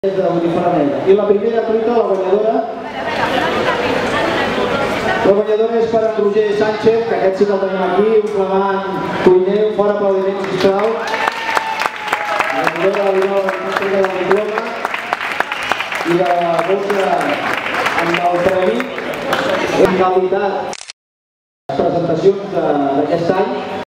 de uniformera. I la primera truita, la guanyadora, la guanyadora és per en Roger Sánchez, que aquest sí que el tenim aquí, un clavant cuiner, un fort aplaudiment, sisplau. La guanyadora de la guanyadora de diploma i de la bossa amb el premi. En realitat, les presentacions d'aquest any,